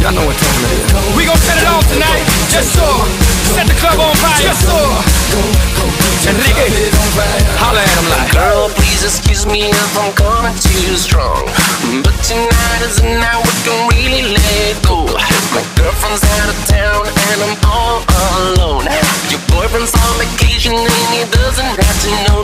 Y'all know what time it is. We gon' set it off tonight. Just so. Set the club on fire. Just so. Enrique, holla at him like. Girl, please excuse me if I'm coming too strong. But tonight is the night we can really let go. My girlfriend's out of town and I'm all alone. Your boyfriend's on vacation and he doesn't have to know,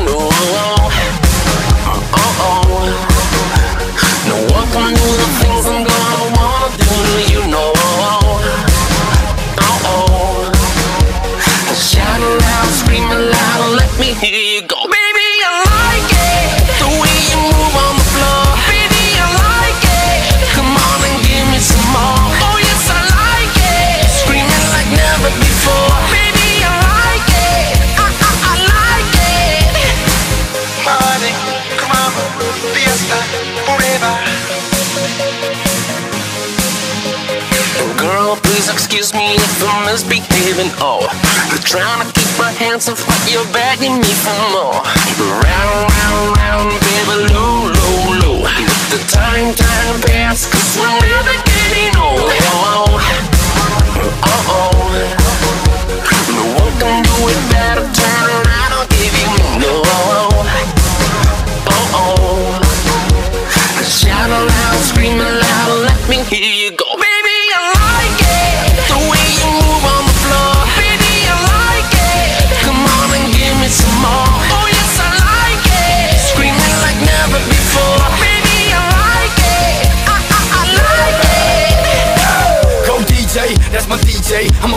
Out, scream it loud, let me hear you go. Girl, please excuse me if I'm misbehaving. Oh, I'm trying to keep my hands off, but you're begging me for more.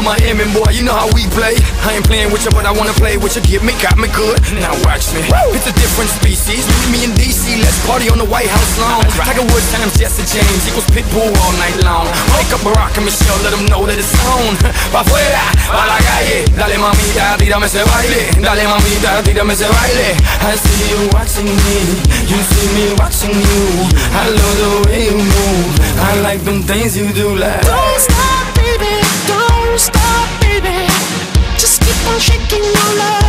Miami boy, you know how we play. I ain't playing with you, but I wanna play with you. Get me, got me good. Now watch me. It's a different species. Me in DC, let's party on the White House lawn. Tiger Woods times Jesse James equals Pitbull all night long. Wake up Barack and Michelle, let them know that it's on. Pa' afuera, pa' la calle. Dale mamita, tírame ese baile. Dale mamita, tírame ese baile. I see you watching me, you see me watching you. I love the way you move. I like them things you do like. Don't stop, on shaking love.